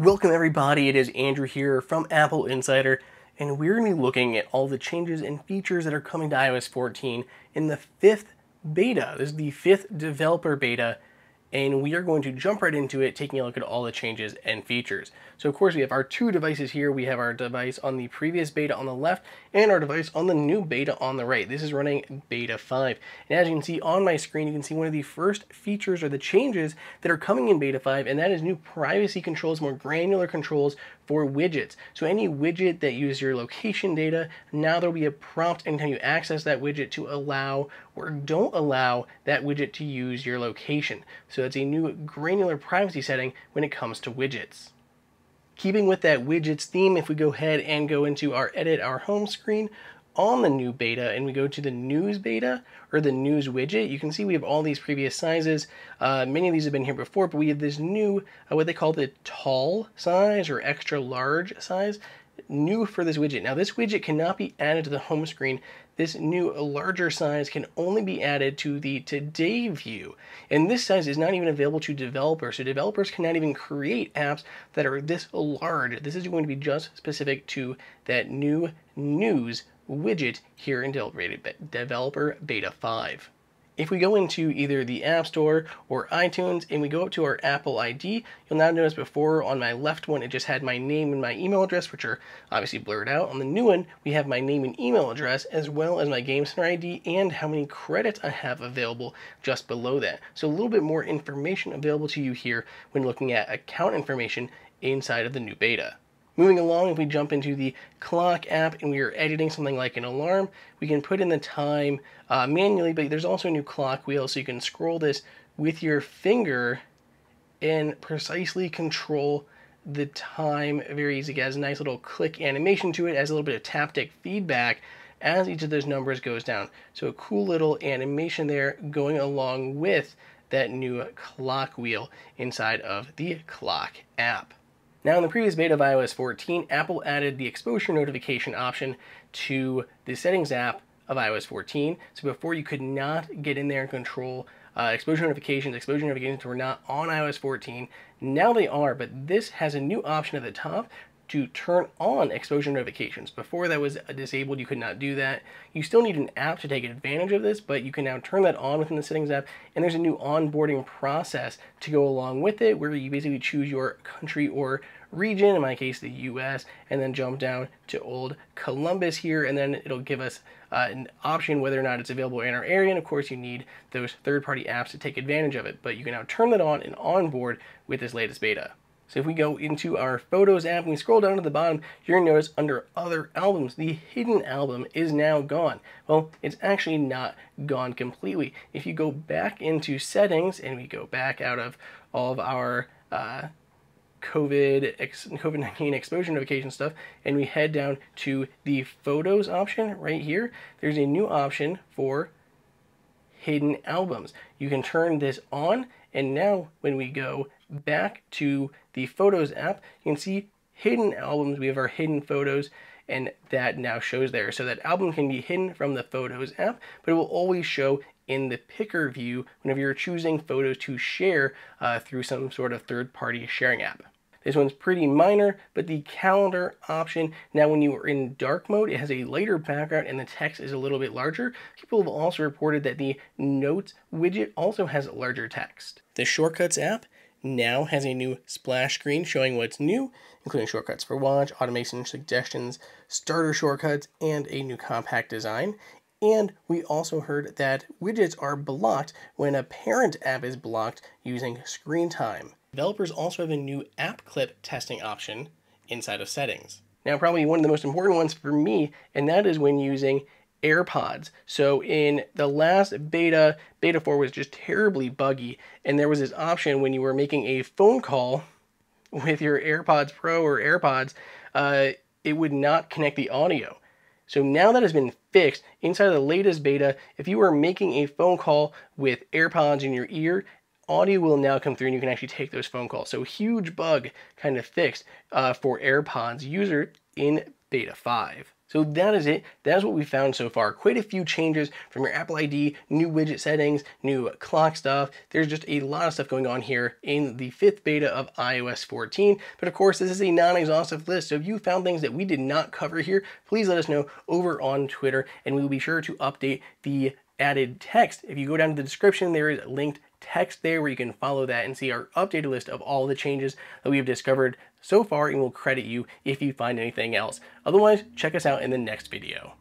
Welcome everybody, it is Andrew here from AppleInsider, and we're going to be looking at all the changes and features that are coming to iOS 14 in the fifth beta. This is the fifth developer beta, and we are going to jump right into it, taking a look at all the changes and features. So of course we have our two devices here. We have our device on the previous beta on the left and our device on the new beta on the right. This is running beta 5. And as you can see on my screen, you can see one of the first features or the changes that are coming in beta 5, and that is new privacy controls, more granular controls for widgets. So any widget that uses your location data, now there'll be a prompt anytime you access that widget to allow or don't allow that widget to use your location. So it's a new granular privacy setting when it comes to widgets. Keeping with that widgets theme, if we go ahead and go into our edit our home screen on the new beta and we go to the news beta or the news widget, you can see we have all these previous sizes. Uh, many of these have been here before, but we have this new, uh, what they call the tall size or extra large size new for this widget. Now this widget cannot be added to the home screen. This new larger size can only be added to the today view. And this size is not even available to developers. So developers cannot even create apps that are this large. This is going to be just specific to that new news widget here in Developer Beta 5. If we go into either the App Store or iTunes and we go up to our Apple ID, you'll now notice before on my left one it just had my name and my email address, which are obviously blurred out. On the new one, we have my name and email address as well as my Game Center ID and how many credits I have available just below that. So a little bit more information available to you here when looking at account information inside of the new beta. Moving along, if we jump into the clock app and we are editing something like an alarm, we can put in the time uh, manually, but there's also a new clock wheel, so you can scroll this with your finger and precisely control the time very easy. It has a nice little click animation to it, has a little bit of taptic feedback as each of those numbers goes down. So a cool little animation there going along with that new clock wheel inside of the clock app. Now in the previous beta of iOS 14, Apple added the exposure notification option to the settings app of iOS 14. So before you could not get in there and control uh, exposure notifications. Exposure notifications were not on iOS 14. Now they are, but this has a new option at the top to turn on exposure notifications. Before that was disabled, you could not do that. You still need an app to take advantage of this, but you can now turn that on within the settings app, and there's a new onboarding process to go along with it where you basically choose your country or region, in my case the US, and then jump down to Old Columbus here, and then it'll give us uh, an option whether or not it's available in our area, and of course you need those third-party apps to take advantage of it, but you can now turn that on and onboard with this latest beta. So if we go into our Photos app and we scroll down to the bottom, you're going to notice under Other Albums, the hidden album is now gone. Well, it's actually not gone completely. If you go back into Settings and we go back out of all of our uh, COVID ex COVID-19 exposure notification stuff and we head down to the photos option right here there's a new option for hidden albums you can turn this on and now when we go back to the Photos app, you can see hidden albums. We have our hidden photos and that now shows there. So that album can be hidden from the Photos app, but it will always show in the picker view whenever you're choosing photos to share uh, through some sort of third-party sharing app. This one's pretty minor, but the calendar option, now when you are in dark mode, it has a lighter background and the text is a little bit larger. People have also reported that the notes widget also has larger text. The Shortcuts app now has a new splash screen showing what's new, including shortcuts for watch, automation suggestions, starter shortcuts, and a new compact design. And we also heard that widgets are blocked when a parent app is blocked using screen time. Developers also have a new app clip testing option inside of settings. Now, probably one of the most important ones for me, and that is when using AirPods. So in the last beta, beta 4 was just terribly buggy, and there was this option when you were making a phone call with your AirPods Pro or AirPods, uh, it would not connect the audio. So now that has been fixed inside of the latest beta, if you are making a phone call with AirPods in your ear, audio will now come through and you can actually take those phone calls. So huge bug kind of fixed uh, for AirPods user in beta 5. So that is it. That's what we found so far. Quite a few changes from your Apple ID, new widget settings, new clock stuff. There's just a lot of stuff going on here in the fifth beta of iOS 14. But of course, this is a non-exhaustive list. So if you found things that we did not cover here, please let us know over on Twitter and we will be sure to update the added text. If you go down to the description, there is a linked text there where you can follow that and see our updated list of all the changes that we have discovered so far and we'll credit you if you find anything else. Otherwise, check us out in the next video.